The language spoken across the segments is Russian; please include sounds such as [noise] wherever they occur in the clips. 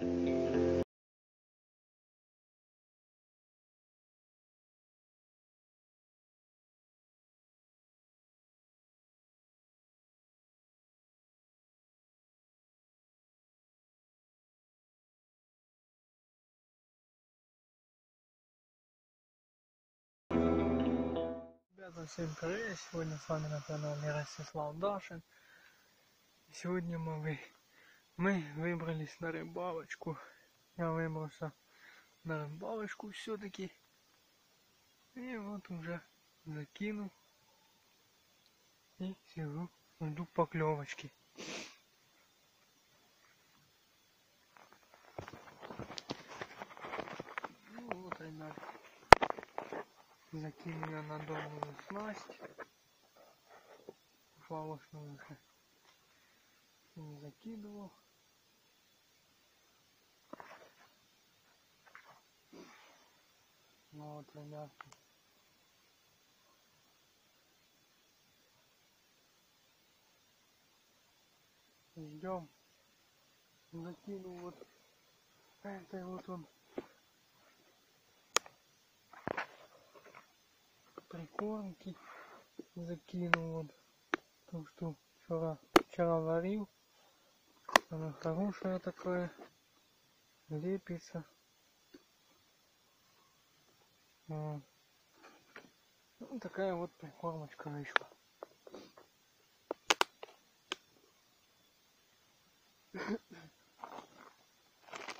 Ребята, всем привет! Сегодня с вами на канале Ростислав Дашин. Сегодня мы. Мы выбрались на рыбалочку. Я выбрался на рыбалочку все-таки. И вот уже закинул. И сижу, жду поклевочки. Ну вот, ребят, закинул я на долгую снасть. Фалошную уже не закидывал. Ну вот, ребятки. Ждем. Закинул вот этой вот он прикормки закинул вот то что вчера вчера варил она хорошая такая лепится. Ну, такая вот прикормочка вышла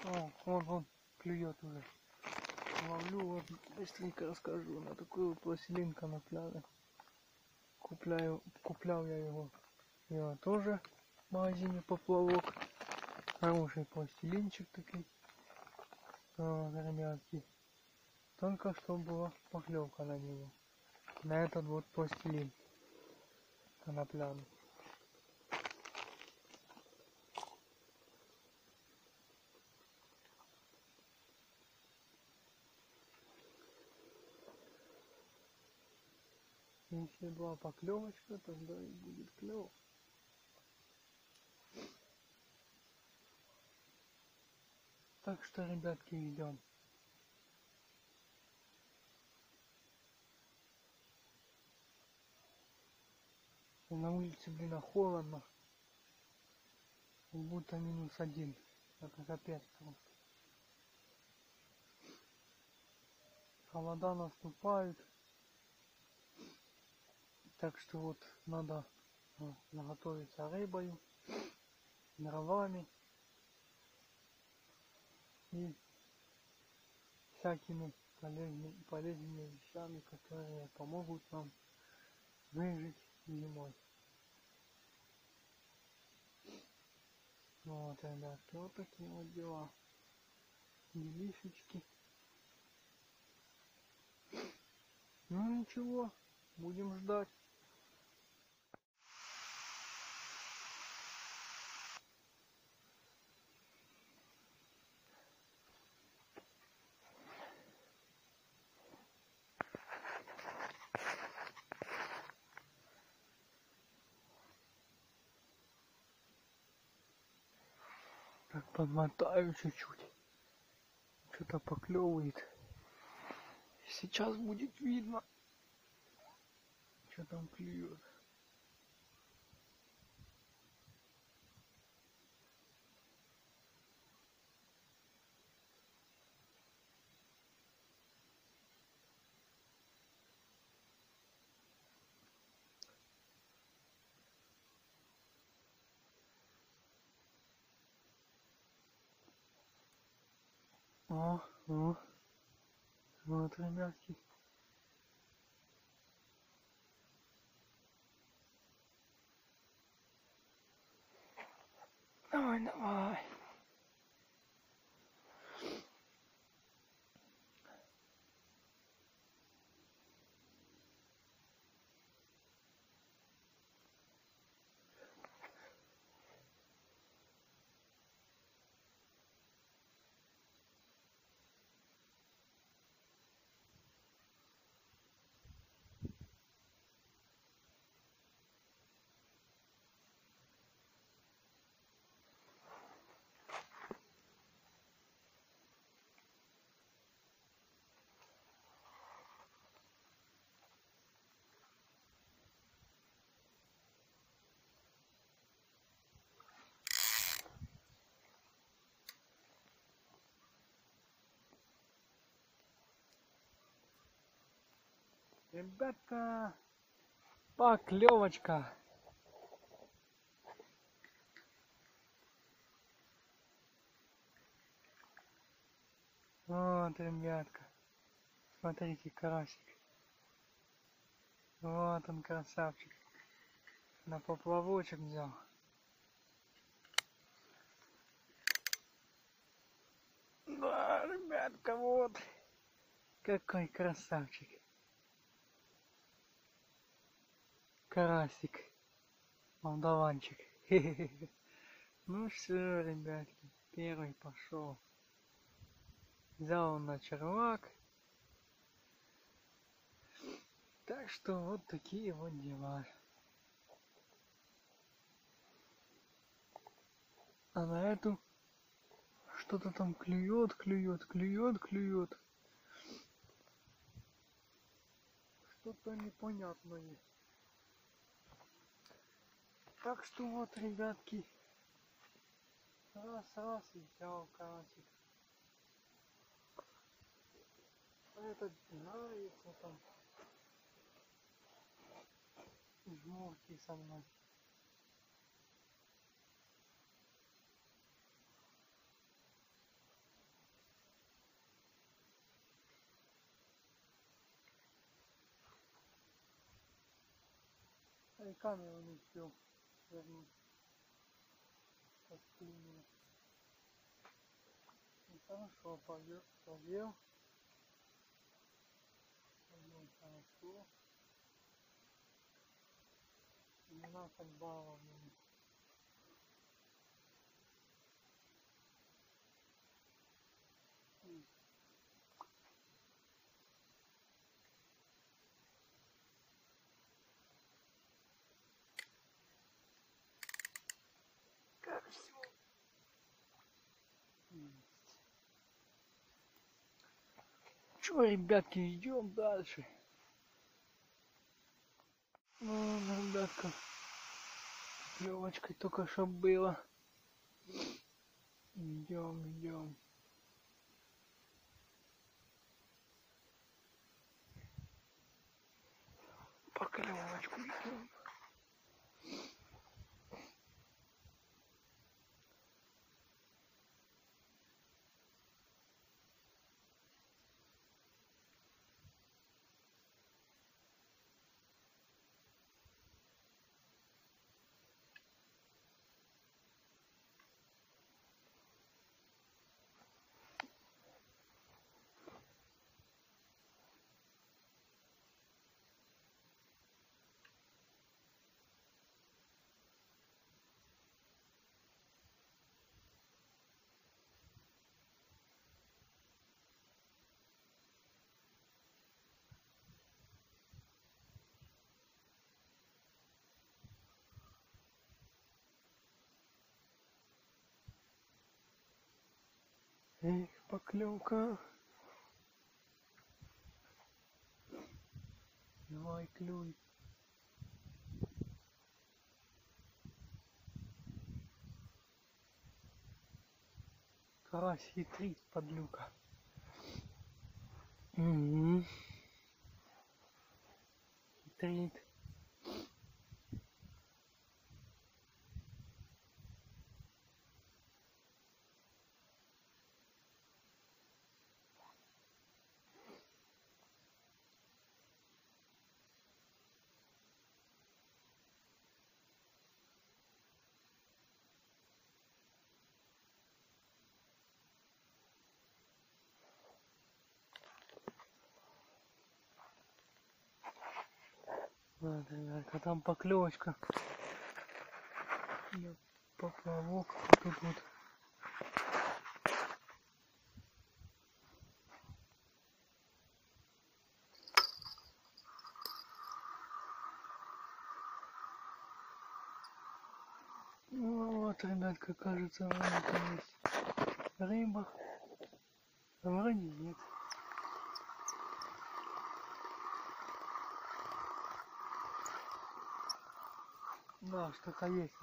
О, вон, вон, клюет уже. Ловлю, вот быстренько расскажу. На такую пластилинка на пляже. Купляю, куплял я его. Я тоже в магазине поплавок. Хороший пластилинчик такой. Вот, ребятки. Только что была поклевка на него. На этот вот пластилин. Конопляный. Если была поклевочка, тогда и будет клев. Так что, ребятки, идем. На улице, блин, а холодно. Будто минус один. Это капец просто. Холода наступают. Так что вот надо ну, наготовиться рыбою, дровами и всякими полезными, полезными вещами, которые помогут нам выжить зимой. Вот, ребятки, вот такие вот дела. Делишечки. Ну ничего, будем ждать. Так, подмотаю чуть-чуть. Что-то поклевывает. Сейчас будет видно, что там клюет. О, о. Вот, ребятки. Давай, давай. Ребята, поклевочка. Вот, ребятка. Смотрите, карасик. Вот он, красавчик. На поплавочек взял. Да, ребятка, вот. Какой красавчик. Карасик. Молдаванчик. [laughs] Ну все, ребятки, первый пошел. Взял он на червак. Так что вот такие вот дела. А на эту что-то там клюет, клюет, клюет, клюет. Что-то непонятное. Так что вот, ребятки, раз, раз и взял карасик. А этот нравится там. Жмурки со мной. И камеру не успел actuellement. Parce que euh, ça, je vois pas lieu pour dire. Un tour. Maintenant, me. Че, ребятки, идем дальше. Ну, ребятка, клевочкой только что было. Идем, идем. Поклевочку идем. Эх, поклевка. Давай, клюй. Карась хитрит, подлюка. Угу. Хитрит. Ладно, ребятка, там поклевочка. Поплавок а тут вот. Ну вот, ребятка, кажется, вроде там есть рыба. А вроде нет. Да, что-то есть.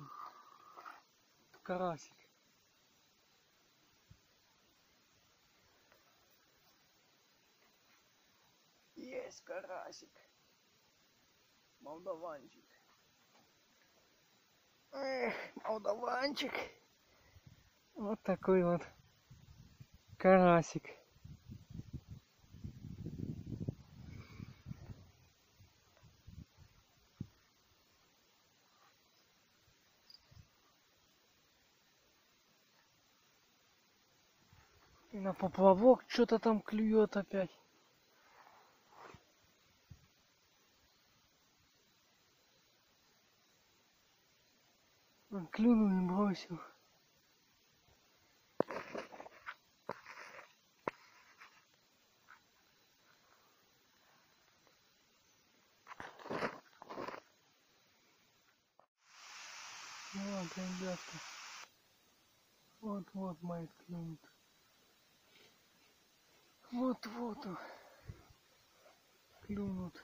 Карасик. Есть карасик. Молдаванчик. Эх, молдаванчик. Вот такой вот карасик. Поплавок что-то там клюет опять. Он клюнул и бросил. Вот, ребятки. Вот-вот мает клюнет. Вот-вот он. Клюнут.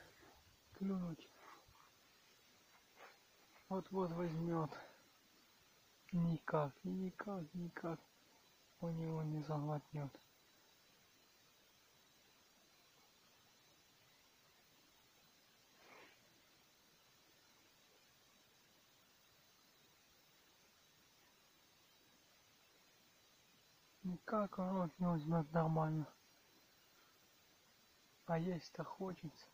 Клюнуть. Вот-вот возьмет. Никак, никак, никак он его не заглотнет. Никак он не возьмет нормально. А есть-то хочется.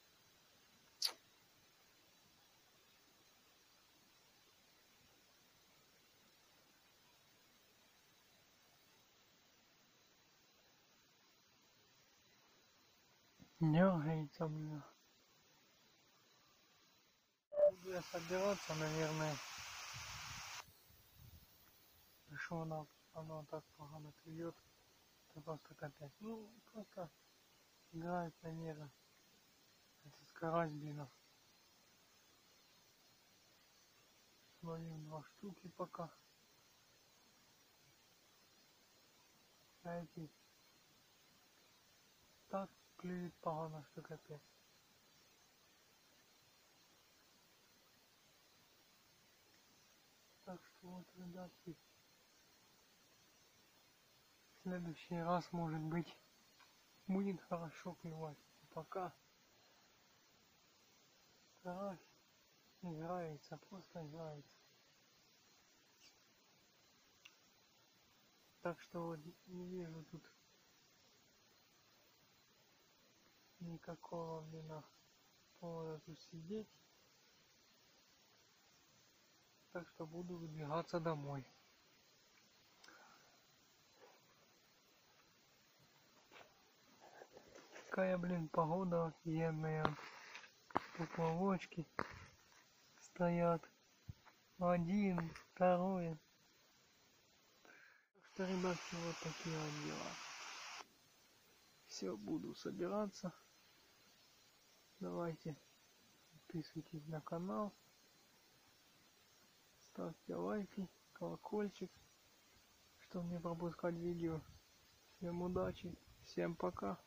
Дергается, блин. Буду я собираться, наверное. Что оно, оно так погано клюет. Это просто капец. Ну, просто играет нервы. Это скорость, блин. Словил два штуки пока. А эти так клюють погано, що капець. Так что вот, ребятки, в следующий раз, может быть, будет хорошо клевать. Пока карась играется, просто играется. Так что вот не вижу тут никакого блин повода тут сидеть. Так что буду выдвигаться домой. Какая, блин, погода офигенная. Поплавочки стоят. Один, второй. Так что, ребятки, вот такие вот дела. Все, буду собираться. Давайте подписывайтесь на канал. Ставьте лайки, колокольчик, чтобы не пропускать видео. Всем удачи, всем пока.